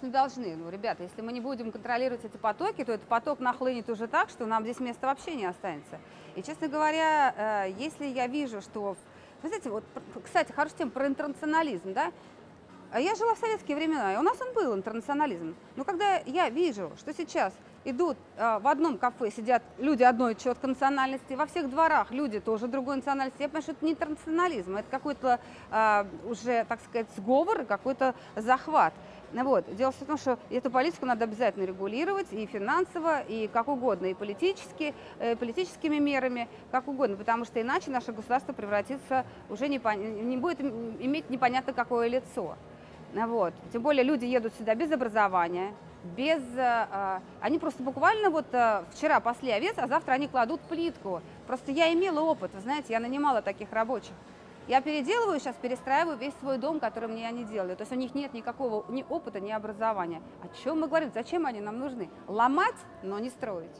Не должны. Ну, ребята, если мы не будем контролировать эти потоки, то этот поток нахлынет уже так, что нам здесь места вообще не останется. И, честно говоря, э, если я вижу, что... Вы знаете, вот, кстати, хорошая тема про интернационализм, да? А Я жила в советские времена, и у нас он был, интернационализм. Но когда я вижу, что сейчас идут э, в одном кафе, сидят люди одной четкой национальности, во всех дворах люди тоже другой национальности, я понимаю, что это не интернационализм, это какой-то э, уже, так сказать, сговор и какой-то захват. Вот. Дело в том, что эту политику надо обязательно регулировать и финансово, и как угодно, и политически, э, политическими мерами, как угодно, потому что иначе наше государство превратится уже не, не будет иметь непонятно какое лицо. Вот. Тем более люди едут сюда без образования, без... Э, они просто буквально вот э, вчера пасли овец, а завтра они кладут плитку. Просто я имела опыт, вы знаете, я нанимала таких рабочих. Я переделываю сейчас, перестраиваю весь свой дом, который мне они делали. То есть у них нет никакого ни опыта, ни образования. О чем мы говорим? Зачем они нам нужны? Ломать, но не строить.